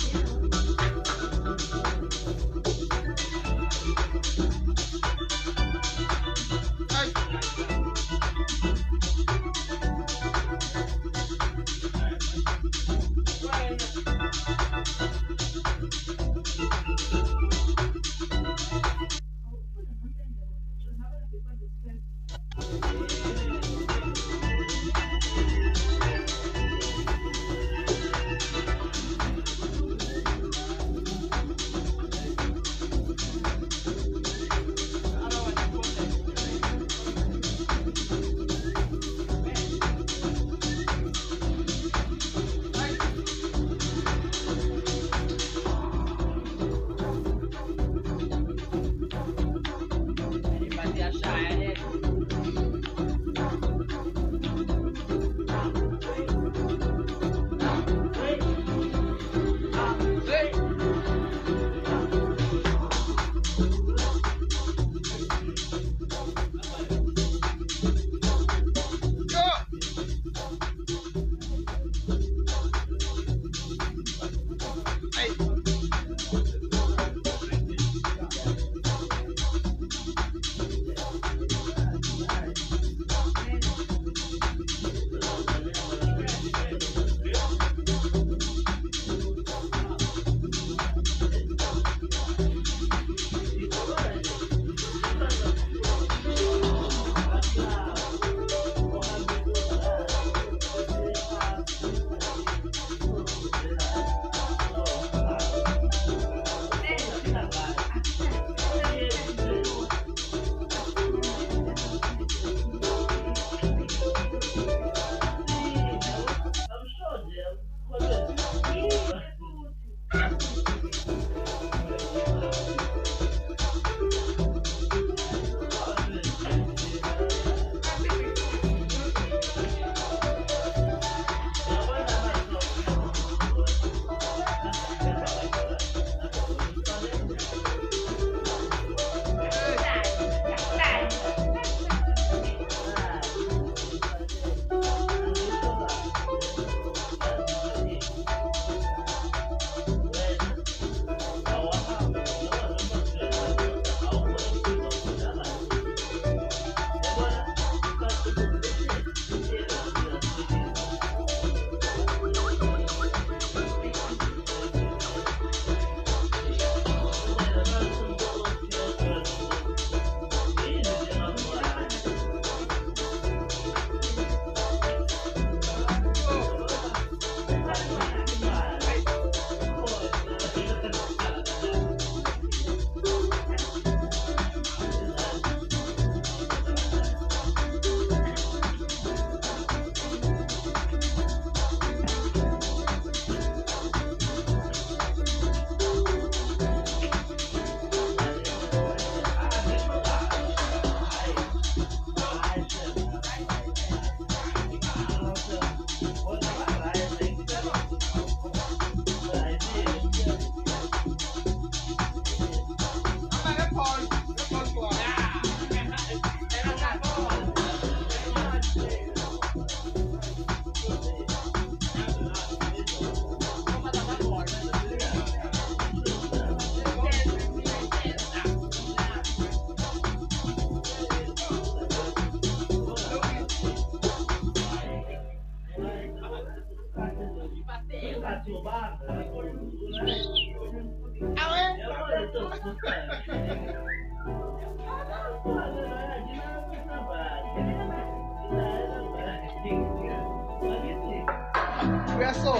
Yeah. Olha só,